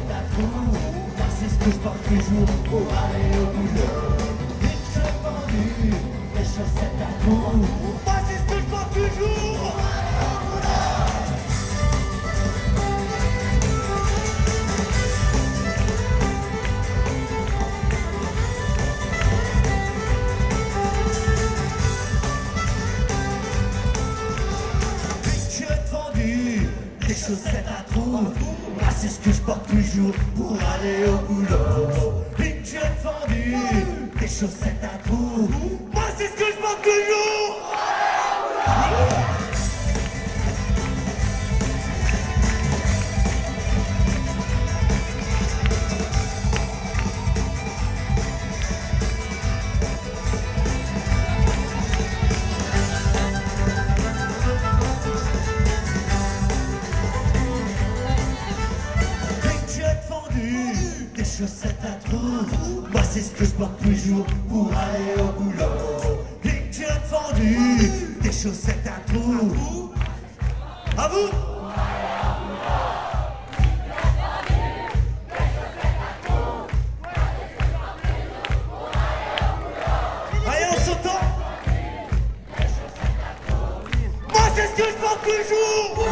chaussettes à trous. Moi, c'est ce que je porte toujours pour aller au boulot. Une chaîne fendue, des chaussettes à trous. Moi, c'est ce que je porte toujours des chaussettes à trous. C'est ce que je porte toujours pour aller au boulot. Une chaîne fendue, des chaussettes à trous. C'est ce que je porte toujours. Moi, c'est ce que je porte toujours pour aller au boulot. Une chaîne fendue, des chaussettes à trous. À vous Allez, on s'entend Moi, c'est ce que je porte toujours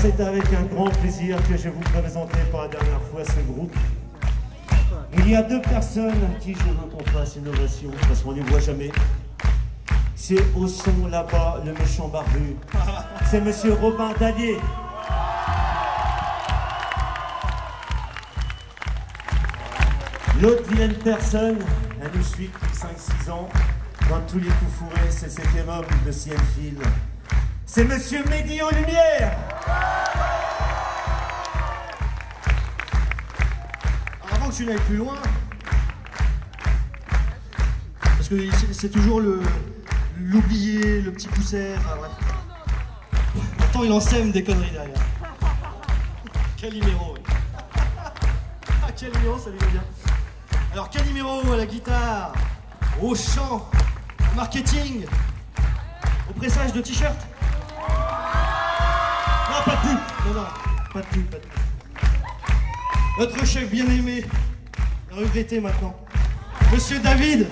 C'est avec un grand plaisir que je vous présenter pour la dernière fois ce groupe. Il y a deux personnes à qui je veux qu'on fasse une ovation parce qu'on ne les voit jamais. C'est au son là-bas, le méchant barbu. C'est monsieur Robin Dallier. L'autre vilaine personne, elle nous suit depuis 5-6 ans. Dans tous les coups fourrés, c'est cet homme de Sienfield. C'est monsieur Mehdi Alors, avant que tu n'ailles plus loin, parce que c'est- toujours le l'oublié, le petit pousset, enfin bref. Attends, il en sème des conneries derrière. Calimero, oui. Ah, Calimero, ça lui va bien. Alors, Calimero à la guitare, au chant, au marketing, au pressage de t-shirt. Pas de pub Non, non, pas de pub, pas de pub. Notre chef bien-aimé, regretté maintenant, Monsieur David